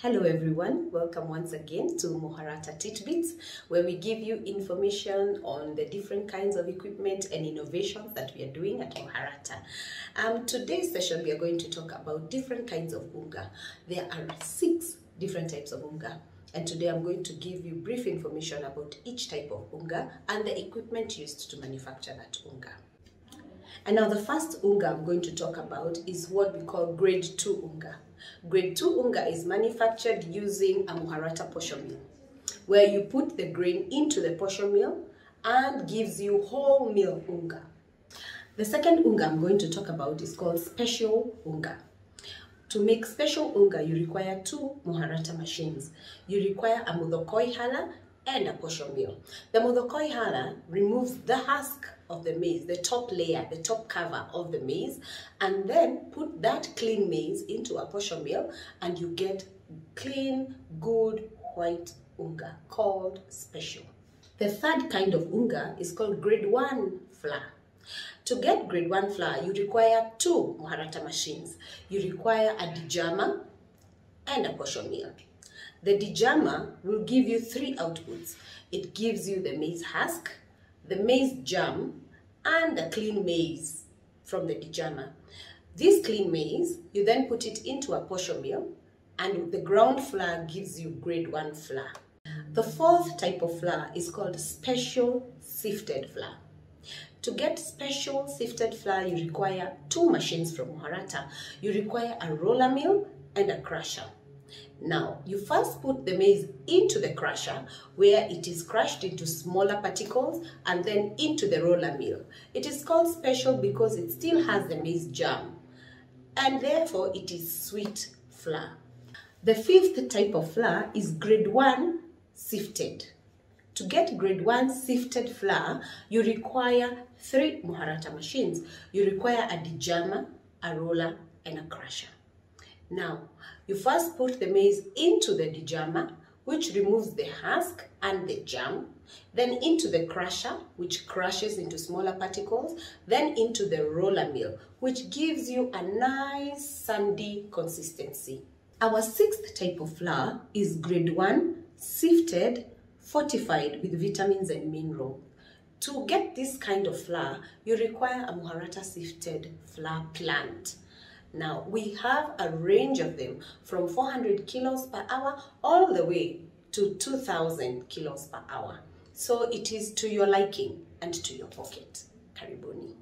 Hello everyone, welcome once again to Muharata Titbits, where we give you information on the different kinds of equipment and innovations that we are doing at Muharata. Um, today's session we are going to talk about different kinds of unga. There are six different types of unga. And today I'm going to give you brief information about each type of unga and the equipment used to manufacture that unga. And now the first unga I'm going to talk about is what we call grade 2 unga. Grade 2 unga is manufactured using a Muharata posho mill, where you put the grain into the posho mill and gives you whole meal unga. The second unga I'm going to talk about is called special unga. To make special unga, you require two Muharata machines. You require a Mudhokoi hala and a posho mill. The Mudhokoi hala removes the husk of the maize, the top layer, the top cover of the maize, and then put that clean maize into a posho mill and you get clean, good white unga called special. The third kind of unga is called grade 1 flour. To get grade 1 flour, you require two Muharata machines. You require a degermer and a posho mill. The degermer will give you three outputs. It gives you the maize husk, the maize germ, and the clean maize from the degermer. This clean maize, you then put it into a posho mill, and the ground flour gives you grade 1 flour. The fourth type of flour is called special sifted flour. To get special sifted flour, you require two machines from Muharata. You require a roller mill and a crusher. Now, you first put the maize into the crusher where it is crushed into smaller particles and then into the roller mill. It is called special because it still has the maize germ and therefore it is sweet flour. The fifth type of flour is grade 1 sifted. To get grade 1 sifted flour, you require three Muharata machines. You require a degermer, a roller, and a crusher. Now, you first put the maize into the degermer, which removes the husk and the germ, then into the crusher, which crushes into smaller particles, then into the roller mill, which gives you a nice sandy consistency. Our sixth type of flour is grade 1 sifted fortified with vitamins and minerals. To get this kind of flour, you require a Muharata sifted flour plant. Now, we have a range of them from 400 kilos per hour all the way to 2000 kilos per hour. So it is to your liking and to your pocket. Karibuni.